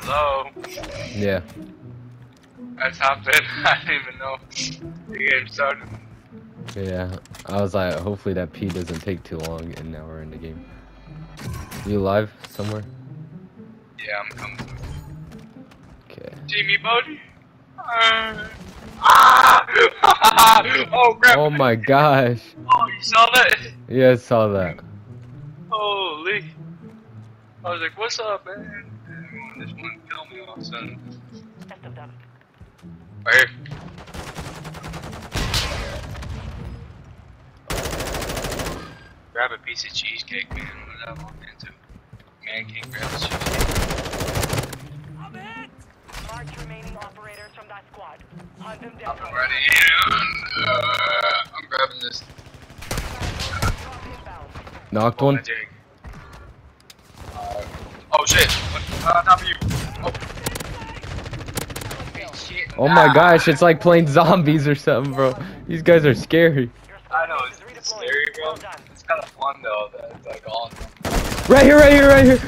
Hello? Yeah. That's happened. I didn't even know the game started. Yeah. I was like, hopefully that P doesn't take too long, and now we're in the game. You live somewhere? Yeah, I'm coming. Okay. Me, buddy? Uh! oh, crap. Oh my gosh. Oh, you saw that? Yeah, I saw that. Holy. I was like, what's up, man? This one killed me all of a sudden. Best of them. Right here. Grab a piece of cheesecake, man. What did I walk into? Man can't grab a cheesecake. Mark remaining operators from that squad. Hunt them down. I'm ready. Uh, I'm grabbing this. Knocked Oh, one. Uh, oh shit! Uh, not for you. Oh. Oh my Nah. gosh, it's like playing zombies or something, bro. These guys are scary. Your squad I know it's, it's scary, bro. It's kind of fun though. That it's like all. Right here, right here, right here.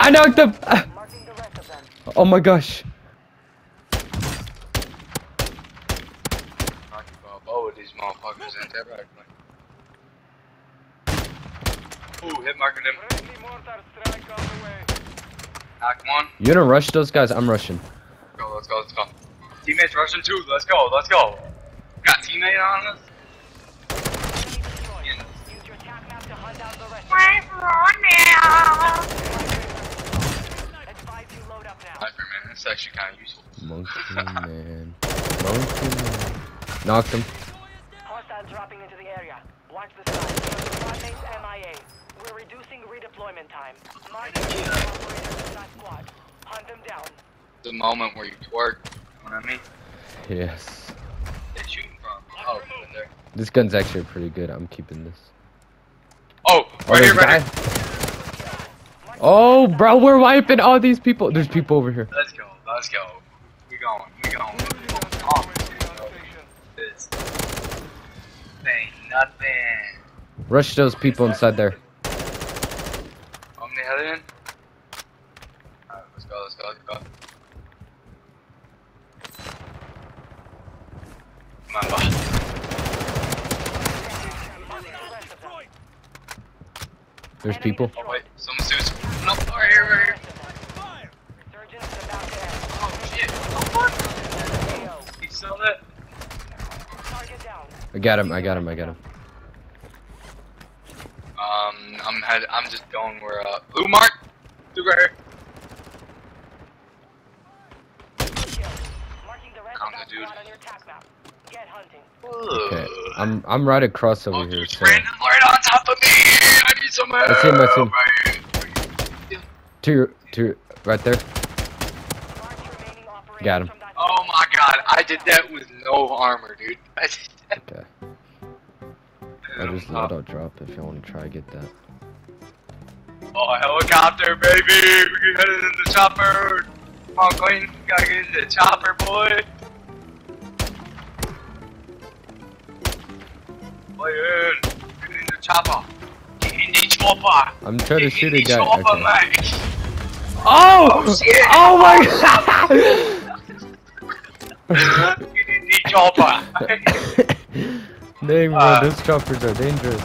I knocked him. The them. Oh my gosh. Talking about both of these motherfuckers in there right Ooh, hit marking them. Friendly mortar strike on the way. Knock one. You gonna rush those guys? I'm rushing. Go, let's go, let's go. Teammates rushing too. Let's go, let's go. Got teammate on us. Enemy Use your tac map to hunt down the rest. Advise you load up now. Sniper man, it's actually kind of useful. Monkey man. Monkey man. Knocked him. Hostiles dropping into the area. Watch the sky. Your squad mates MIA. We're reducing redeployment time. Mark remaining operators from that squad. Hunt them down. The moment where you twerk. You know what I mean? Yes. They shooting from. Oh, in there. This gun's actually pretty good. I'm keeping this. Oh, Oh, right here, right guy. here. Oh, bro, we're wiping all these people. There's people over here. Let's go, let's go. We going, we going. Oh, this ain't nothing. Rush those people inside there. I'm the head in. Alright, let's go, let's go, let's go. Come on, boss. The rest of. There's people. Oh wait, someone's doing some. No, right here, right here. Surgeons is about to end. Oh shit. Oh fuck. AO. You saw that? Target down. I got him. I got him. I got him. Um, I'm head. I'm just going where uh, blue mark. Dude, right here. Kill. Marking the rest Found of that the dude. squad on your tac map. Get hunting. Okay. I'm I'm right across over Oh, here. dude's So right, right on top of me. I need some help. That's him, that's him. Right. to your to your, right there. Mark remaining operators Got him. Oh my god, I did that with no armor, dude. I did that. Okay. I'll just loadout drop if you want to try to get that. Oh, helicopter, baby! We can head in the chopper! Come on, Queen. Gotta get in the chopper, boy! Boy, in. Get in the chopper! Get in the chopper! I'm trying to Get shoot in a the guy. chopper, Okay. mate! Oh! Oh, shit. Oh my god! Get in the chopper! Dang, bro, Uh, those choppers are dangerous.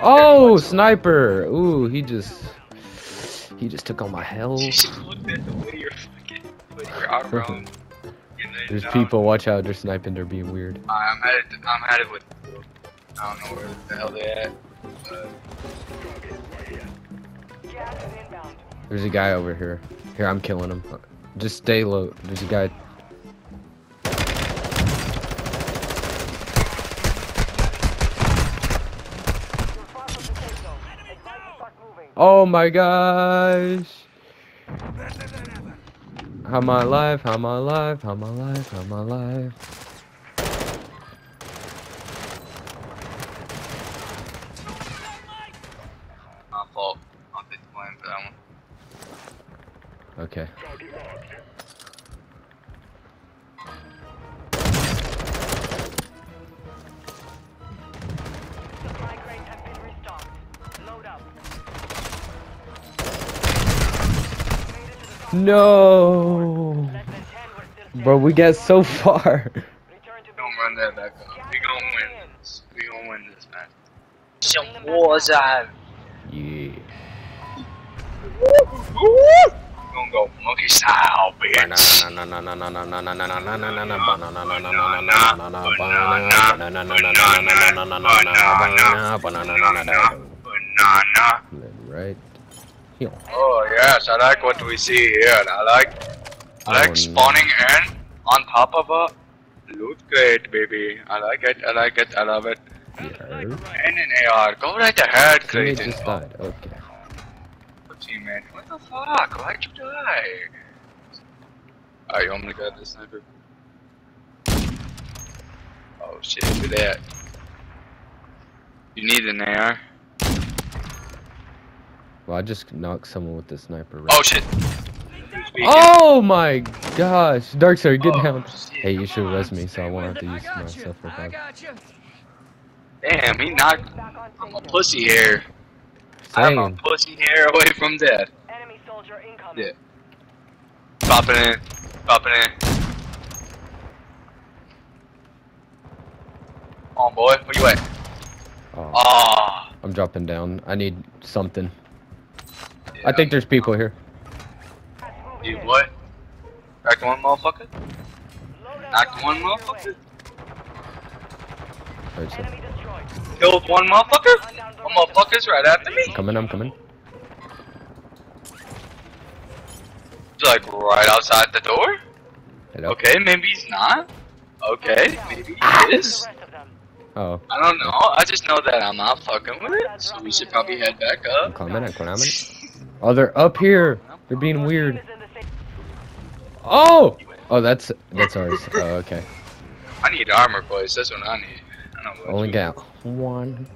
Oh, sniper! Ooh, he just he just took all my health. you should look at the way you're fucking putting your armor on. There's people. Watch out! They're sniping. They're being weird. I'm headed. I'm headed with. I don't know where the hell they at. But Gas is inbound. There's a guy over here. Here, I'm killing him. Just stay low. There's a guy. You're far from the safe zone. Advise you start moving. Oh my gosh! How am I alive? How am I alive? How am I alive? How am I alive? No. Bro, we got so far. Don't run that back up. We gonna win this. We gonna win this match. Some wars out. Yeah. Gonna go monkey style, bitch. Banana, banana, banana, banana, banana, banana, banana, banana, banana, here. Oh yes, I like what we see here. I like, I like Oh, no. spawning in on top of a loot crate, baby. I like it. I like it. I love it. Yeah. And an AR. Go right ahead, Teammate Clayton. just died. Okay. Oh, teammate. What the fuck? Why'd you die? Alright, you want me to grab this sniper? Oh shit, look at that. You need an AR? Well, I just knocked someone with the sniper. Right? Oh shit! Oh my gosh! Darkstar, get Oh, down. shit. Hey, you should res me, so I won't have to use my self revive. Damn, he knocked I'm a pussy hair. I'm a pussy hair away from death. Enemy soldier incoming. Yeah. Popping in. Popping in. On boy, where you at? Oh, Ah. I'm dropping down. I need something. I think there's people here. You what? Cracked one motherfucker? Knocked one motherfucker? way. Alright, so Enemy destroyed. Killed one motherfucker? One motherfucker's right after me? coming, I'm coming. He's like right outside the door? Hello. Okay, maybe he's not. Okay, maybe he is. rest of them. Oh, I don't know. I just know that I'm not fucking with it. So we should probably head back I'm up. coming, I'm coming. Oh, they're up here. They're being weird. team is in the same- Oh! Oh, that's that's ours. Oh, okay. I need armor, boys. That's what I need. I don't know Only got one.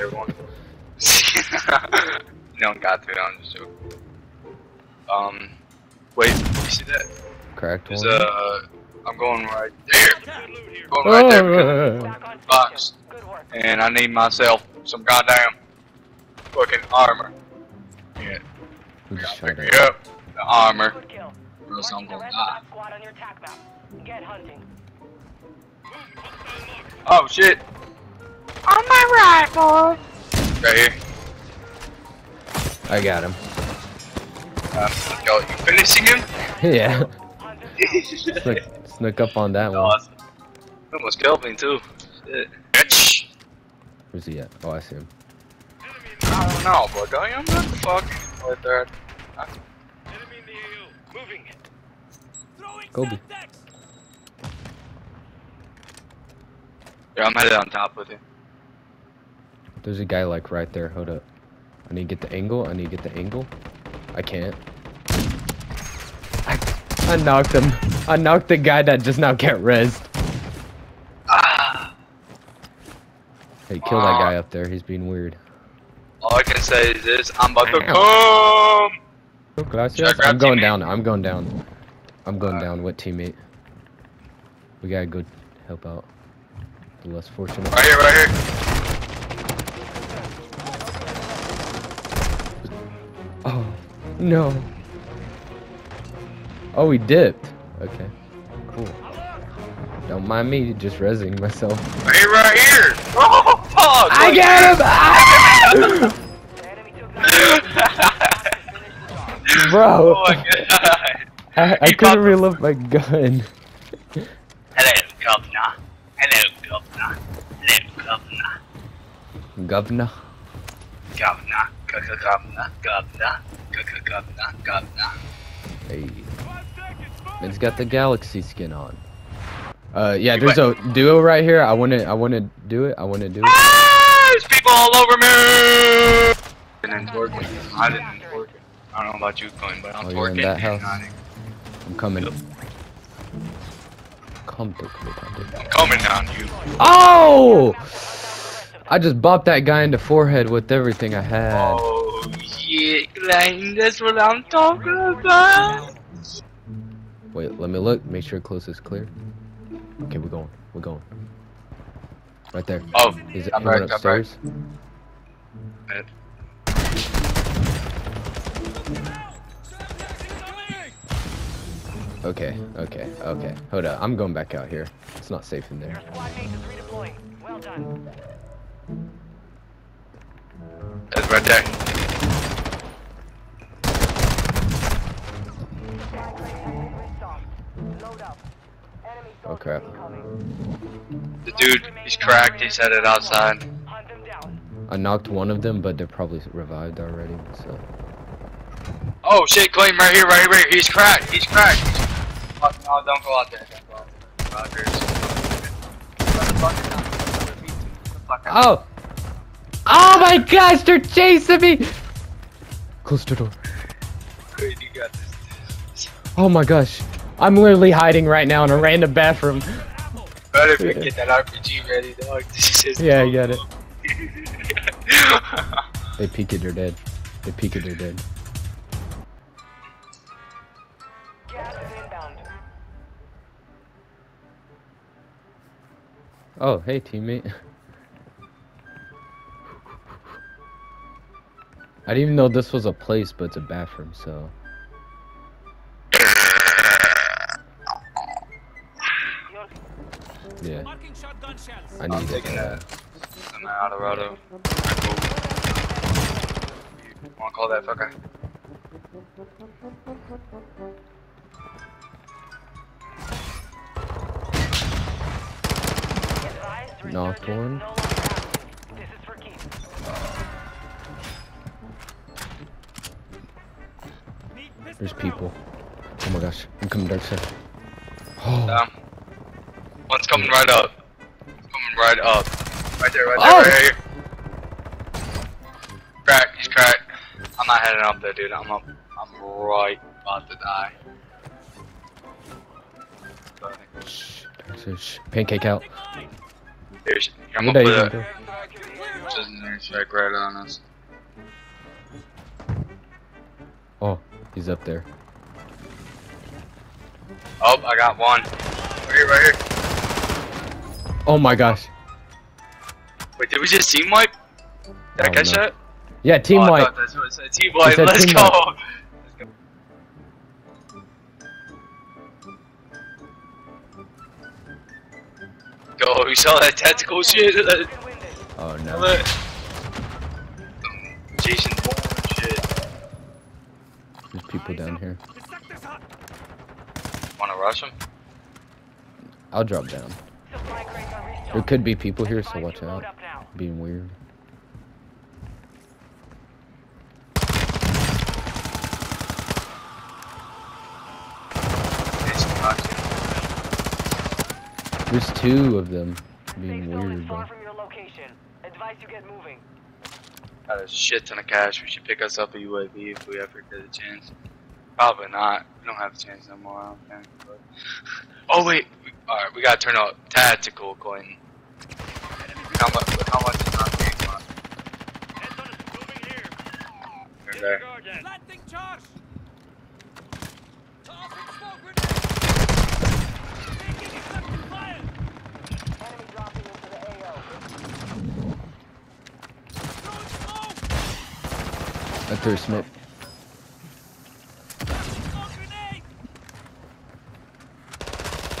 You don't got to. I'm just joking. Um, wait. You see that? There's one. uh, I'm going right there. Going right there. Oh, on Box. station. Good work. And I need myself some goddamn fucking armor. Yeah, we just pick shot it. up. The armor. Good. Or else I'm Marking the gonna rest die. of that squad on your tac map. Get hunting. Oh shit. On my right, boy. Right here. I got him. Uh, let's go. You finishing him? yeah. Hunters down. Snuck, snuck up on that one. Almost killed me too. Shit. Bitch. Where's he at? Oh, I see him. I don't know, but don't you know what the fuck? Right there. Kobe. Yeah, I'm headed on top with you. There's a guy like right there. Hold up. I need to get the angle. I need to get the angle. I can't. I, I knocked him. I knocked the guy that just now get rezzed. Ah. Hey, kill that guy up there. He's being weird. All I can say is this: I'm about to come. Oh, gracias. I grab I'm going teammate? down. I'm going down. I'm going Uh, down with teammate. We gotta go help out the less fortunate. Right here, right here. Oh, no. Oh, he dipped. Okay, cool. Don't mind me just rezzing myself. Right here, right here. Oh, fuck! I got him! The enemy took that. Finish the job. Bro, Oh my god. I, I couldn't reload my gun. Hello, governor. Hello, governor. Hello, governor. Governor. Governor. Governor. Governor. Governor. Governor. Hey. Man's got the galaxy skin on. Uh, yeah, there's a duo right here. I wanna, I wanna do it. I wanna do it. Ah, There's people all over me. And then twerking. I didn't twerk it. I don't know about you, Coin, but I'm Oh, you're in twerking. that house? I- I'm coming. Come to I'm coming down you. Oh! I just bopped that guy in the forehead with everything I had. Oh, yeah, Glenn, that's what I'm talking about. Wait, let me look. Make sure close is clear. Okay, we're going. We're going. Right there. Oh, Is it I'm right, I'm right. upstairs? Okay, okay, okay. Hold up. I'm going back out here. It's not safe in there. squad mate is redeploying. Well done. It's right there. Crap. The dude, he's cracked. He's headed outside. Hunt them down. I knocked one of them, but they're probably revived already. So Oh shit, Claim right here, right here, right here. He's cracked. He's cracked. Fuck, no, don't go out there. Don't go out there. Rogers. Motherfucker, no. Get the fuck out. Oh! Oh my gosh, they're chasing me! Close the door. Good, you got this. Oh my gosh. I'm literally hiding right now in a random bathroom. Better if you Yeah. get that RPG ready, dog. This is Yeah, I got it. it. They peeked it, they're dead. They peeked it, they're dead. Gas. Oh, hey teammate. I didn't even know this was a place, but it's a bathroom, so. Yeah, Marking shotgun shells. I I'm need it. taking that. I'm out of Rado. Wanna call that fucker? advised Knocked one. no longer active. This is for keeps. Need pistol There's people. Oh my gosh, I'm coming dark side. Oh, Down. One's coming right up. Coming right up. Right there, right there, Oh! right here. Crack, he's cracked. I'm not heading up there, dude. I'm up. I'm right about to die. shh, dark side, shh. Pancake out. Here's, I'm gonna put gonna a just an right on us. Oh, he's up there. Oh, I got one. Right here, right here. Oh my gosh. Wait, did we just team wipe? Did I Oh, catch no. that? Yeah, team oh, I wipe. thought that's what it said. Team wipe. Let's team go. wipe. Go, you saw that tactical shit? That, Been winded. Oh no. that, Jason shit. There's people down here. The sector's hot. Wanna rush him? I'll drop down. There could be people here, so watch out. Being weird. There's two of them being weird, far bro. from your location. Advise you get moving. Got a shit ton of cash. We should pick us up a UAV if we ever get a chance. Probably not. We don't have a chance no more, I don't think. But... Oh, wait. We, Alright, we gotta turn out tactical coin. How much, how much is on game here. Right there. Charge. Tossing smoke grenade. Taking effective fire. Enemy dropping into the AO. Throwing smoke. I threw smoke. Smoke grenade.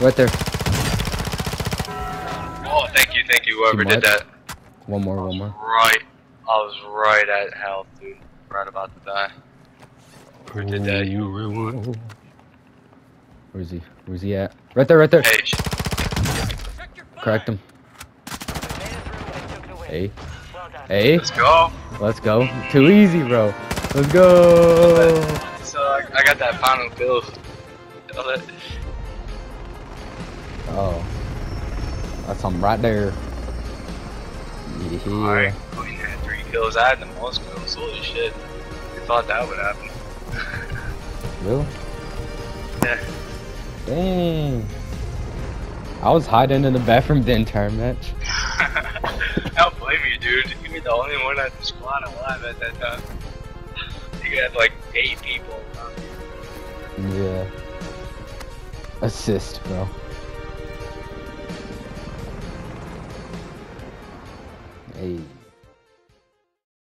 Right there. Oh, thank you, thank you, whoever did that. One more, one more. Right. I was right at health, dude. Right about to die. Whoever did that, you were. Where's he? Where's he at? Right there, right there. Hey, sh- Check your fire. Cracked him. Made it through and took the win. Hey, hey. let's go. Let's go. Too easy, bro. Let's go. So I, I got that final kill. Oh. That's him right there. Yeah. Alright, Queen oh, had three kills. I had the most kills. Holy shit. You thought that would happen. Really? yeah. Dang. I was hiding in the bathroom the entire match. I don't blame you, dude. You were the only one at the squad alive at that time. You had like eight people. Yeah. Assist, bro. Hey.